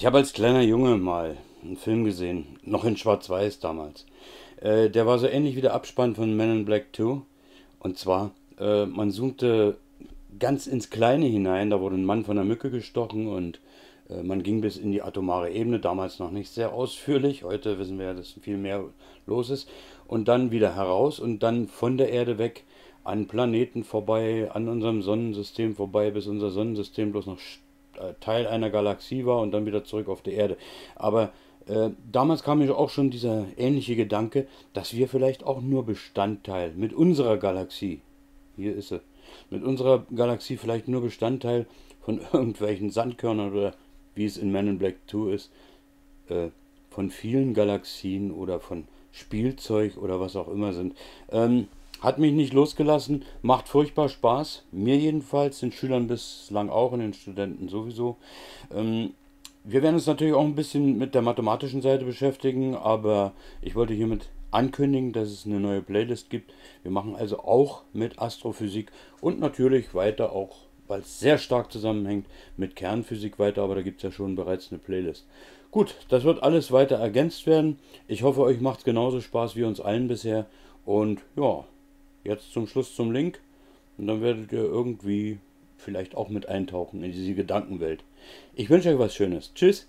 Ich habe als kleiner Junge mal einen Film gesehen, noch in Schwarz-Weiß damals. Äh, der war so ähnlich wie der Abspann von Men in Black 2. Und zwar, äh, man zoomte ganz ins Kleine hinein, da wurde ein Mann von der Mücke gestochen und äh, man ging bis in die atomare Ebene, damals noch nicht sehr ausführlich, heute wissen wir ja, dass viel mehr los ist. Und dann wieder heraus und dann von der Erde weg an Planeten vorbei, an unserem Sonnensystem vorbei, bis unser Sonnensystem bloß noch Teil einer Galaxie war und dann wieder zurück auf die Erde. Aber äh, damals kam mir auch schon dieser ähnliche Gedanke, dass wir vielleicht auch nur Bestandteil mit unserer Galaxie, hier ist sie, mit unserer Galaxie vielleicht nur Bestandteil von irgendwelchen Sandkörnern oder wie es in Men in Black 2 ist, äh, von vielen Galaxien oder von Spielzeug oder was auch immer sind. Ähm, hat mich nicht losgelassen, macht furchtbar Spaß. Mir jedenfalls, den Schülern bislang auch und den Studenten sowieso. Ähm, wir werden uns natürlich auch ein bisschen mit der mathematischen Seite beschäftigen, aber ich wollte hiermit ankündigen, dass es eine neue Playlist gibt. Wir machen also auch mit Astrophysik und natürlich weiter auch, weil es sehr stark zusammenhängt, mit Kernphysik weiter, aber da gibt es ja schon bereits eine Playlist. Gut, das wird alles weiter ergänzt werden. Ich hoffe, euch macht es genauso Spaß wie uns allen bisher. Und ja, Jetzt zum Schluss zum Link und dann werdet ihr irgendwie vielleicht auch mit eintauchen in diese Gedankenwelt. Ich wünsche euch was Schönes. Tschüss.